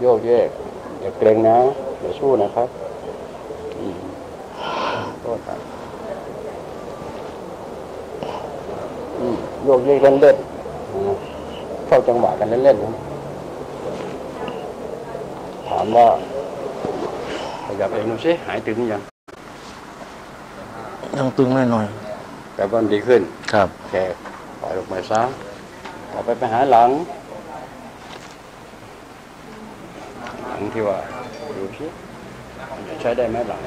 โยกเยก อย่าเกรงนะอย่าสู้นะครับอืมโทษครับอืมโยกเยกเล่นเล่นๆอืมเข้าจังหวะกันเล่นเล่นๆนะถามว่าขยับเองดูสิหายตึงหรือยังยังตึงหน่อยแต่ก็ดีขึ้นๆครับโอเคปล่อยลงไปซะต่อไปไปหาหลัง หลั งที่ว่าดูสิจะใช้ได้ไหมหลัง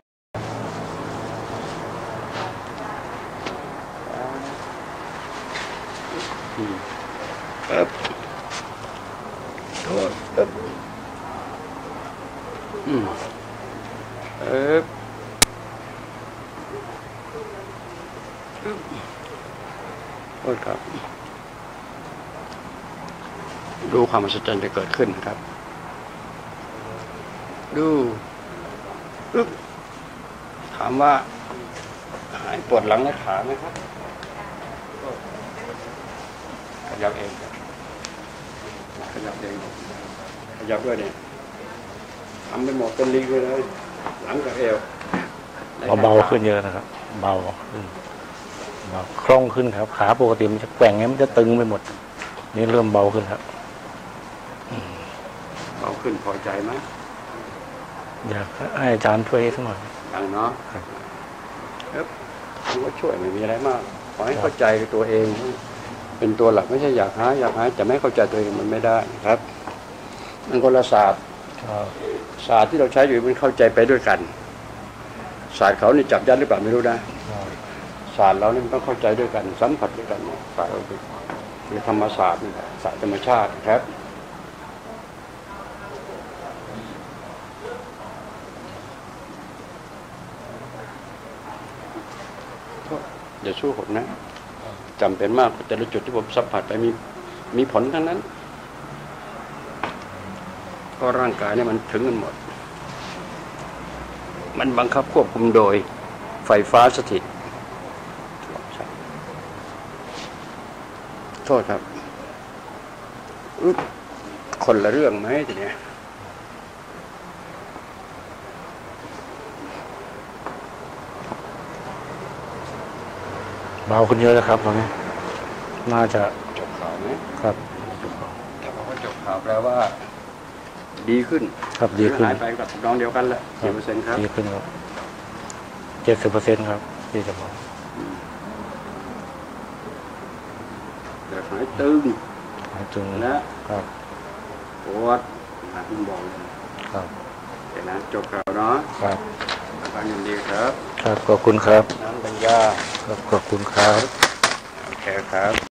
อืมเอ๊บโทษเอ๊บอืมเอ๊บอึ๊บโทษครับ ดูความมหัศจรรย์จะเกิดขึ้นนะครับ ดูอึ๊บถามว่า หายปวดหลังและขาไหมครับขยับเองครับขยับเองขยับด้วยเนี่ยทำไปหมดเป็นลิงเลย หลังกับเอวเบาๆขึ้นเยอะนะครับ เบาขึ้นเบาคล่องขึ้นครับ ขาปกติมันจะแกว่งไงมันจะตึงไปหมด นี่เริ่มเบาขึ้นครับเบาขึ้นพอใจไหม อยากให้อาจารย์ช่วยสักหน่อยยังเนาะครับเอ๊บถือว่าช่วยไม่มีอะไรมาก ขอให้เข้าใจตัวเอง เป็นตัวหลักไม่ใช่อยากหาอยากหาแต่ไม่เข้าใจตัวเองมันไม่ได้นะครับ มันคนละศาสตร์ศาสตร์ที่เราใช้อยู่มันเข้าใจไปด้วยกัน ศาสตร์เขานี่จับยัดหรือเปล่าไม่รู้นะศาสตร์เรานี่มันต้องเข้าใจด้วยกันสัมผัสด้วยกันศาสตร์เราคือคือธรรมศาสตร์นี่แหละศาสตร์ธรรมชาติครับ อย่าสู้หดนะจำเป็นมากแต่ละจุดที่ผมสัมผัสไปมีมีผลทั้งนั้นเพราะร่างกายเนี่ยมันถึงกันหมด มันบังคับควบคุมโดยไฟฟ้าสถิตโทษครับอึ๊บคนละเรื่องไหมทีเนี้ย เบาขึ้นเยอะแล้วครับตอนนี้ น่าจะจบข่าวไหมครับถ้าบอกว่าจบข่าวแปลว่า ดีขึ้น ครับดีขึ้นหายไปกับน้องเดียวกันแหละกี่เปอร์เซ็นต์ครับดีขึ้นครับเจ็ดสิบเปอร์เซ็นต์ครับที่จะบอกแต่หายตึงจึงนะครับปวดหนักมันบอกเลยครับเดี๋ยวนะจบข่าวเนาะครับอาการยินดีครับ ครับขอบคุณครับน้ำปัญญาครับ ขอบคุณครับ โอเคครับ